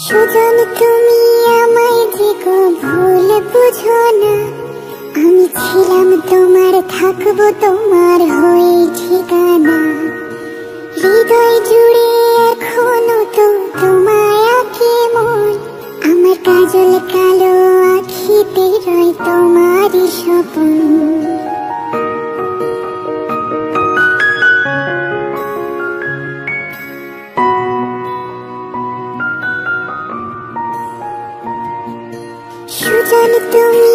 সুজন, তুমি আমায় যে ভুল বুঝো না। আমি ছিলাম তোমার, থাকব তোমার হয়ে ঠিকানা। হৃদয় জুড়ে এখনও তো তোমায় আঁকে মন। আমার কাজল কালো আখিতে রয় তোমারই স্বপন। সুজন তুমি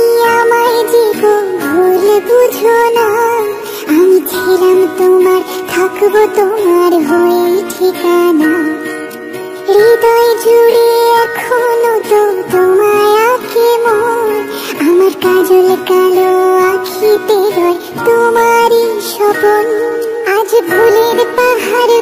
যে গো ভুল বুঝো না। আমি ছিলাম তোমার, থাকব তোমার হয়ে ঠিকানা। হৃদয় জুড়ে এখনও তো তোমায় আঁকে মন। আমার কাজল কালো আখিতে রয় তোমারই স্বপন। আজ ভুলের পাহাড়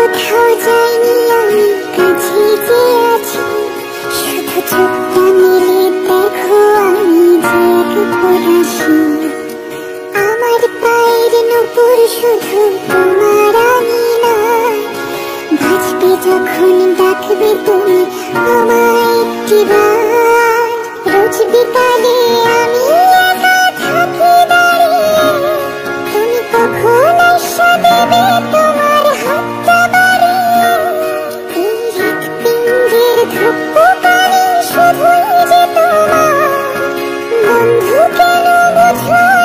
কোথাও যাইনি আমি কাছে যে আছি শুধু চোখটা মেলে দেখো আমি যে এক ফরাসি আমার পায়ের নুপুর শুধু তোমার আমি না বাজবে যখন ডাকবে তুমি আমায় একটিবার রোজ বিকালে আমি একা থাকি দাঁড়িয়ে তুমি কখন এসে দেবে Looking on the clouds